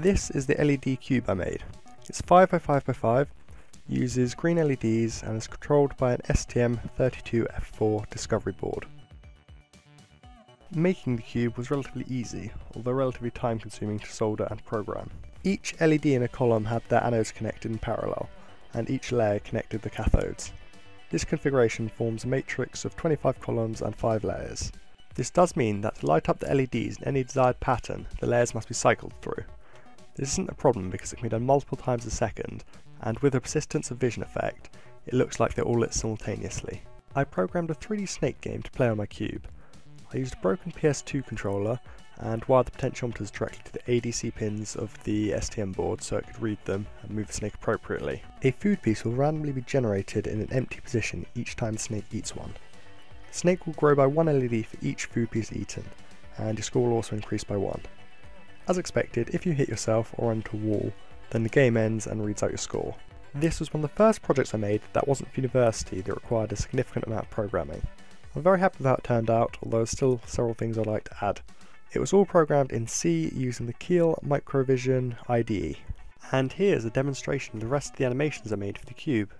This is the LED cube I made. It's 5x5x5, uses green LEDs and is controlled by an STM32F4 discovery board. Making the cube was relatively easy, although relatively time consuming to solder and program. Each LED in a column had their anodes connected in parallel, and each layer connected the cathodes. This configuration forms a matrix of 25 columns and 5 layers. This does mean that to light up the LEDs in any desired pattern, the layers must be cycled through. This isn't a problem because it can be done multiple times a second, and with a persistence of vision effect, it looks like they're all lit simultaneously. I programmed a 3D Snake game to play on my cube. I used a broken PS2 controller and wired the potentiometers directly to the ADC pins of the STM board so it could read them and move the snake appropriately. A food piece will randomly be generated in an empty position each time the snake eats one. The snake will grow by one LED for each food piece eaten, and your score will also increase by one. As expected, if you hit yourself or run a wall, then the game ends and reads out your score. This was one of the first projects I made that wasn't for university that required a significant amount of programming. I'm very happy with how it turned out, although there's still several things I'd like to add. It was all programmed in C using the Keil Microvision IDE. And here's a demonstration of the rest of the animations I made for the cube.